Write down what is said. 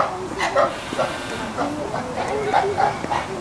Thank dạ. you.